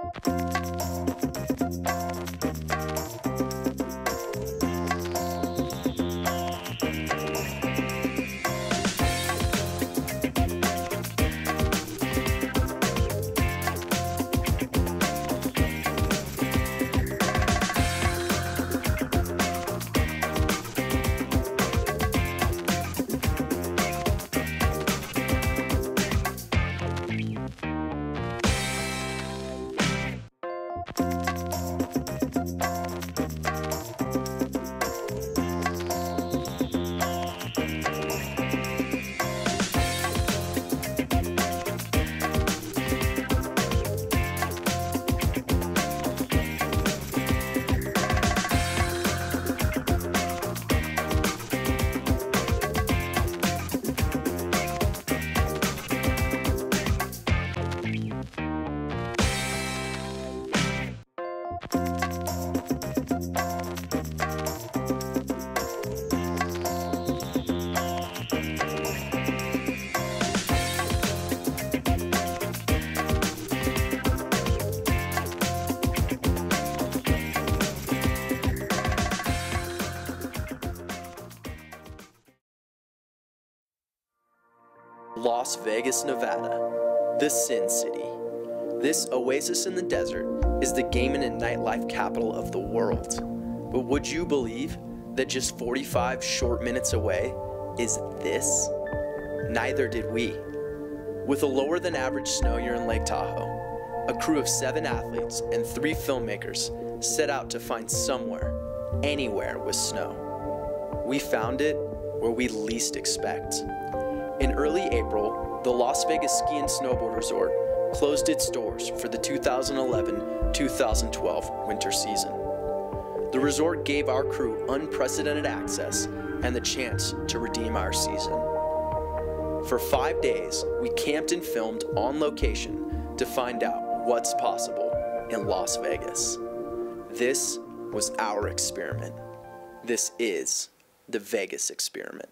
スッ。Las Vegas, Nevada, the Sin City. This oasis in the desert is the gaming and nightlife capital of the world. But would you believe that just 45 short minutes away is this? Neither did we. With a lower than average snow year in Lake Tahoe, a crew of seven athletes and three filmmakers set out to find somewhere, anywhere with snow. We found it where we least expect. In early April, the Las Vegas Ski and Snowboard Resort closed its doors for the 2011 2012 winter season. The resort gave our crew unprecedented access and the chance to redeem our season. For five days, we camped and filmed on location to find out what's possible in Las Vegas. This was our experiment. This is the Vegas experiment.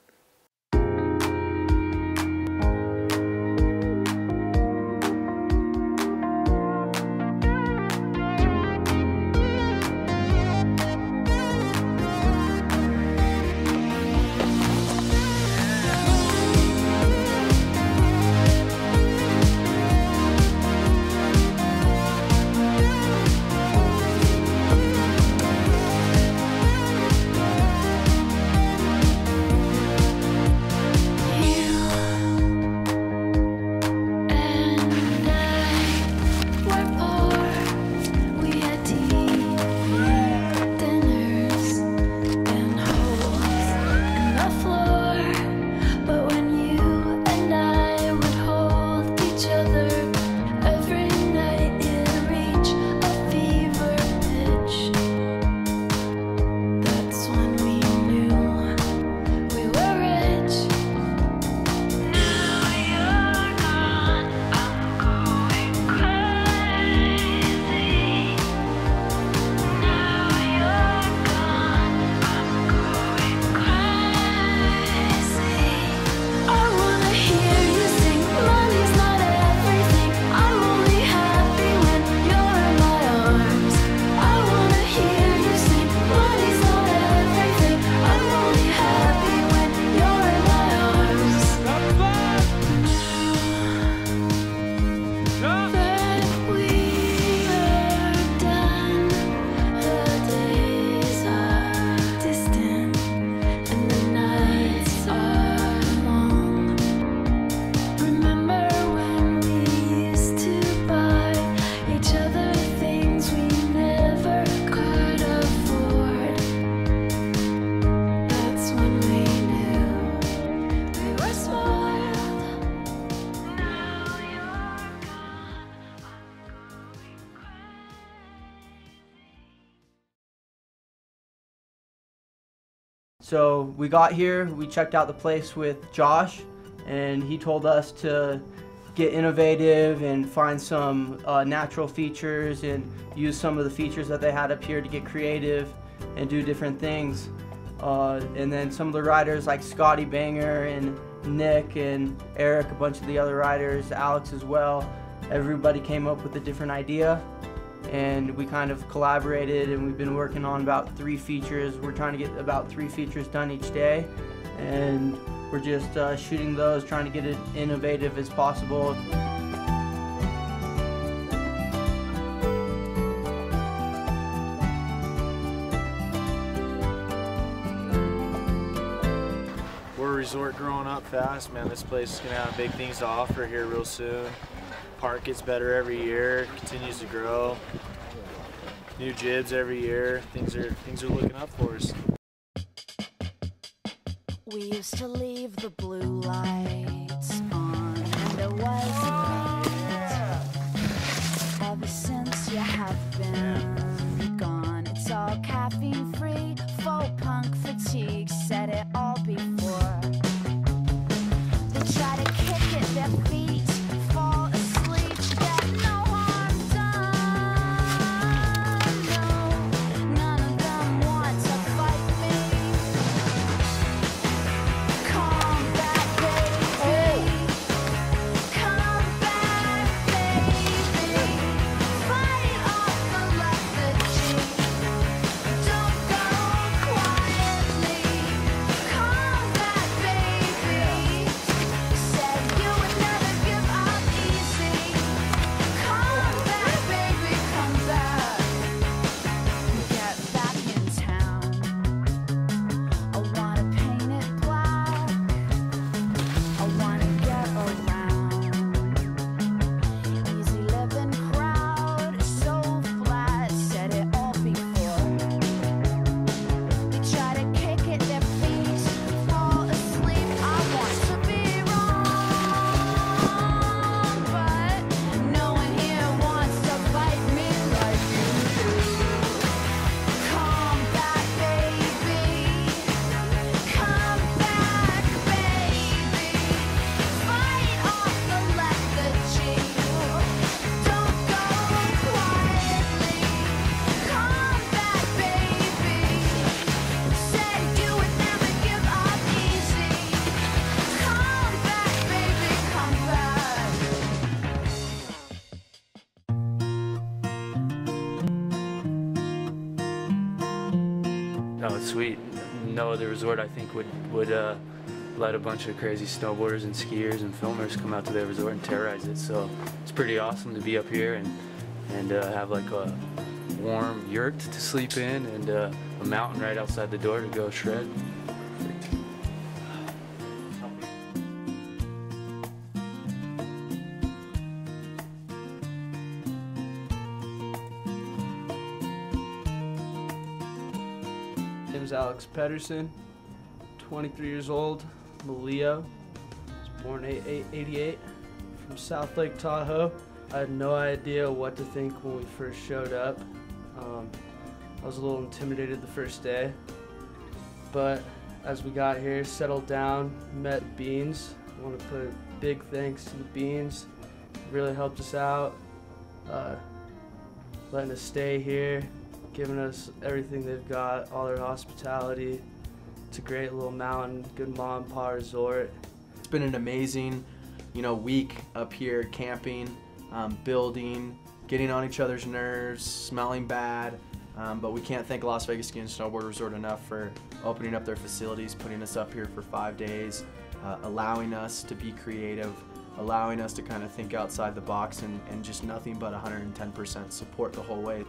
So we got here, we checked out the place with Josh, and he told us to get innovative and find some uh, natural features and use some of the features that they had up here to get creative and do different things. Uh, and then some of the riders like Scotty Banger and Nick and Eric, a bunch of the other riders, Alex as well, everybody came up with a different idea and we kind of collaborated and we've been working on about three features. We're trying to get about three features done each day and we're just uh, shooting those, trying to get it innovative as possible. We're a resort growing up fast, man. This place is gonna have big things to offer here real soon. Park gets better every year, continues to grow. New jibs every year. Things are things are looking up for us. We used to leave the blue lights on, and was. Ever since you have been gone, it's all caffeine free, punk. Other resort I think would would uh, let a bunch of crazy snowboarders and skiers and filmers come out to their resort and terrorize it. So it's pretty awesome to be up here and and uh, have like a warm yurt to sleep in and uh, a mountain right outside the door to go shred. Pedersen, 23 years old, Leo. was born 88 from South Lake Tahoe. I had no idea what to think when we first showed up. Um, I was a little intimidated the first day, but as we got here, settled down, met Beans. I want to put a big thanks to the Beans. Really helped us out, uh, letting us stay here, giving us everything they've got, all their hospitality. It's a great little mountain, good mom and pa resort. It's been an amazing, you know, week up here camping, um, building, getting on each other's nerves, smelling bad. Um, but we can't thank Las Vegas Ski and Snowboard Resort enough for opening up their facilities, putting us up here for five days, uh, allowing us to be creative, allowing us to kind of think outside the box, and, and just nothing but 110% support the whole way.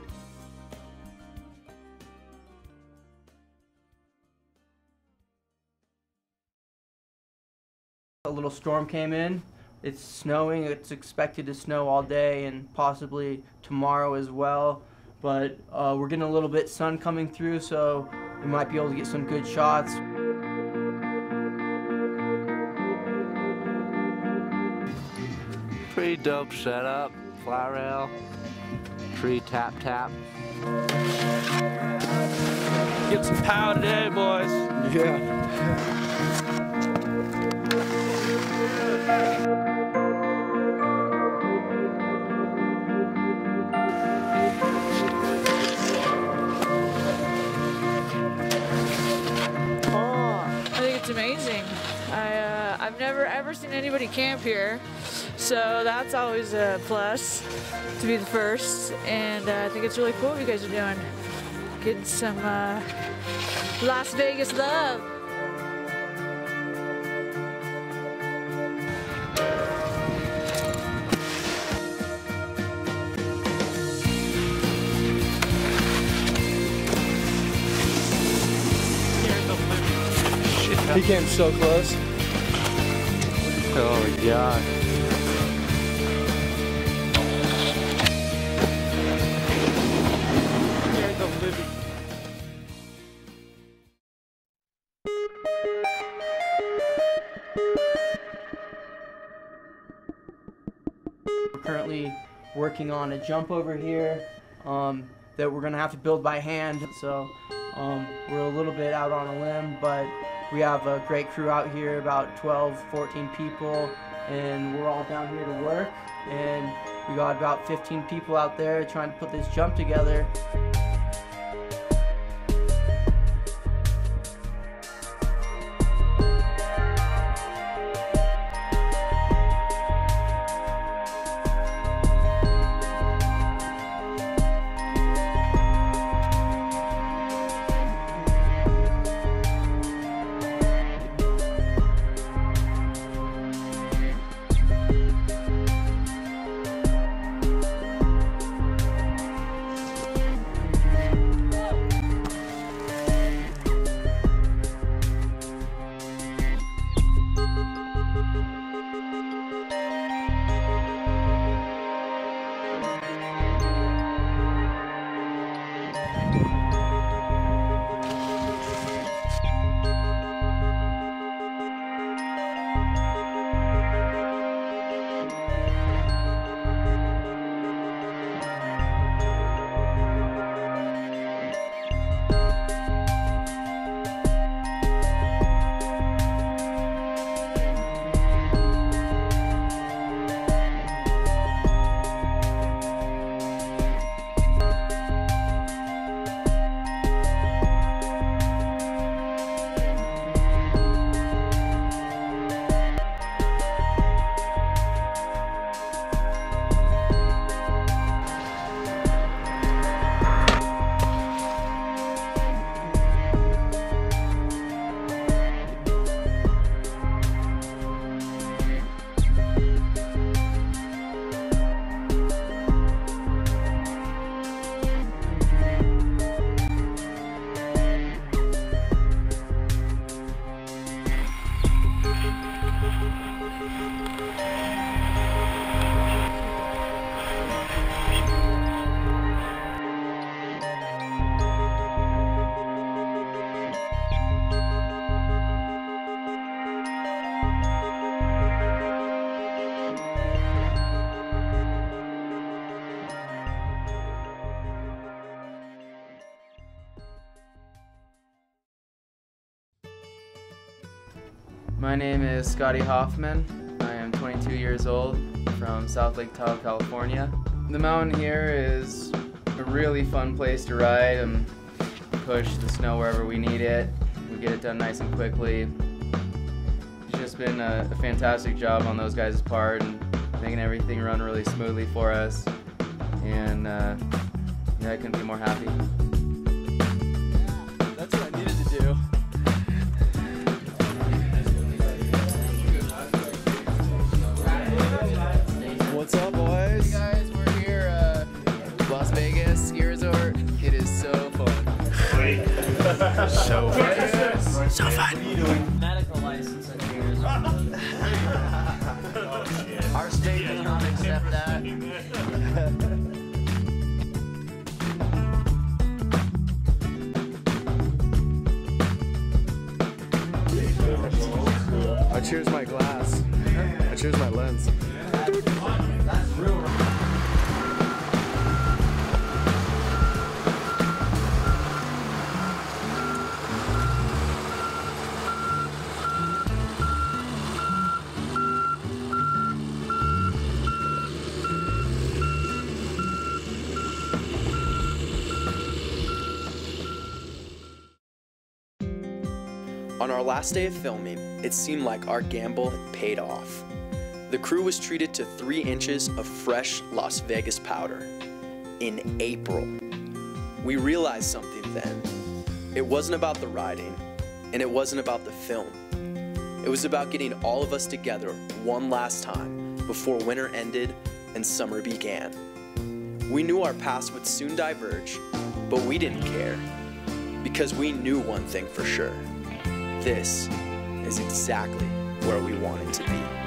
Little storm came in. It's snowing. It's expected to snow all day and possibly tomorrow as well. But uh, we're getting a little bit sun coming through, so we might be able to get some good shots. Pretty dope setup. Fly rail. Tree tap tap. Get some power today, boys. I think it's amazing. I uh, I've never never ever seen anybody camp here, so that's always a plus to be the first. And uh, I think it's really cool what you guys are doing, getting some uh, Las Vegas love. Came so close. Oh my god. We're currently working on a jump over here um, that we're gonna have to build by hand. So um, we're a little bit out on a limb, but we have a great crew out here, about 12, 14 people, and we're all down here to work. And we got about 15 people out there trying to put this jump together. My name is Scotty Hoffman. I am 22 years old from South Lake Tahoe, California. The mountain here is a really fun place to ride and push the snow wherever we need it. We get it done nice and quickly. It's just been a, a fantastic job on those guys' part and making everything run really smoothly for us. And uh, yeah, I couldn't be more happy. So fun. So fun. Medical license at yours. Our state does not accept that. I cheers my glass. I cheers my lens. On our last day of filming, it seemed like our gamble paid off. The crew was treated to three inches of fresh Las Vegas powder in April. We realized something then. It wasn't about the riding, and it wasn't about the film. It was about getting all of us together one last time before winter ended and summer began. We knew our paths would soon diverge, but we didn't care because we knew one thing for sure. This is exactly where we wanted to be.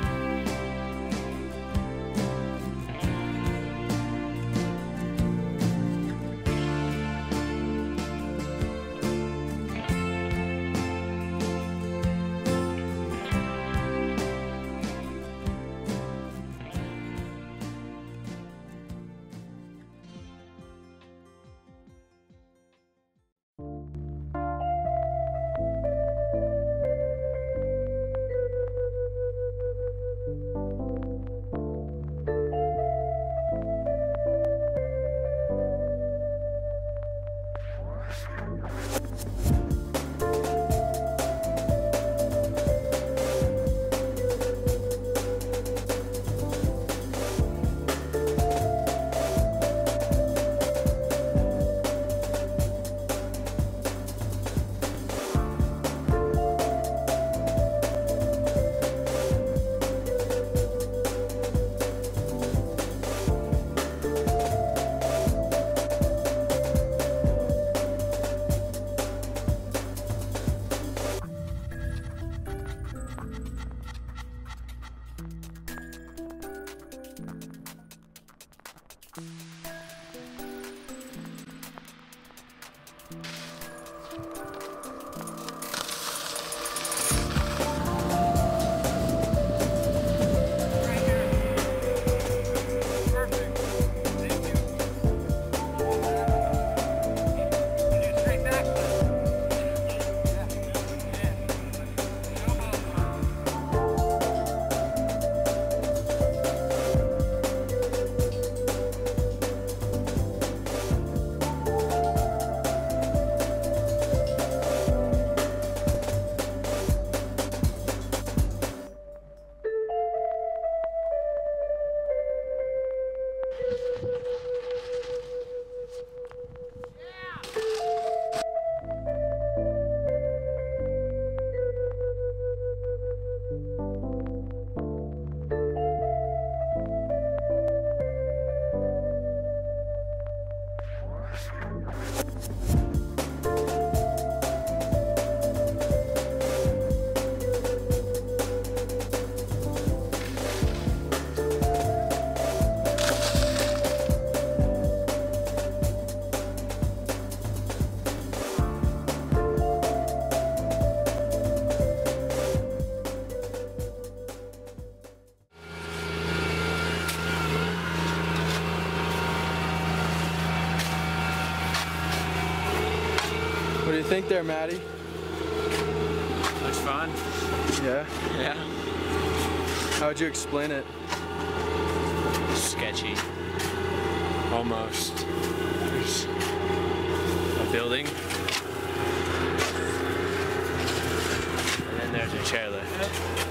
Think there, Maddie? Looks fun. Yeah. Yeah. How would you explain it? Sketchy. Almost. There's a building. And then there's a chairlift.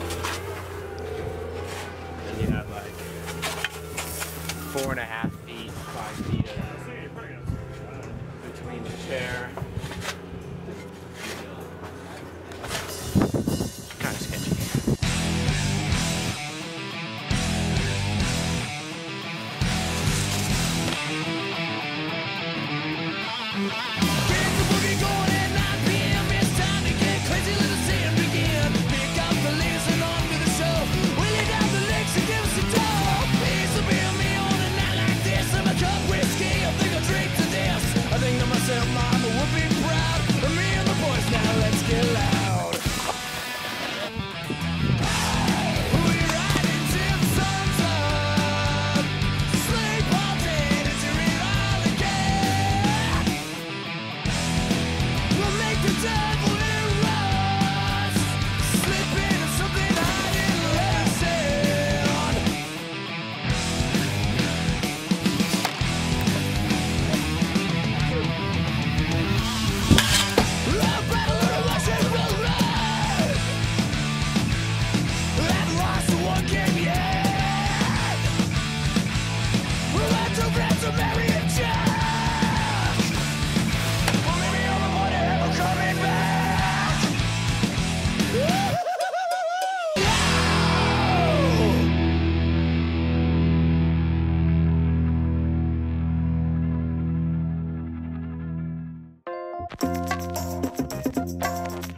Thank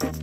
you.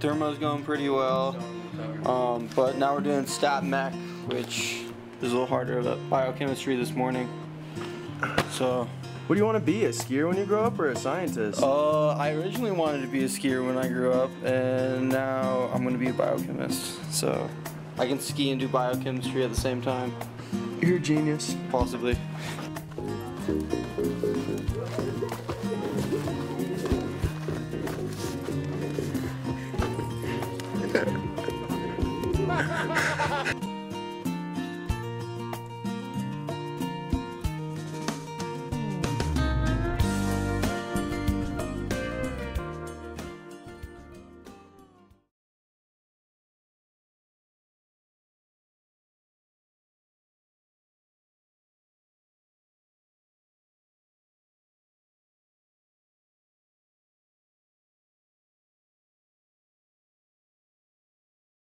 Thermo's going pretty well. Um, but now we're doing stat mech, which is a little harder. The biochemistry this morning. So. What do you want to be, a skier when you grow up or a scientist? Uh, I originally wanted to be a skier when I grew up, and now I'm going to be a biochemist. So I can ski and do biochemistry at the same time. You're a genius. Possibly. Ha ha ha!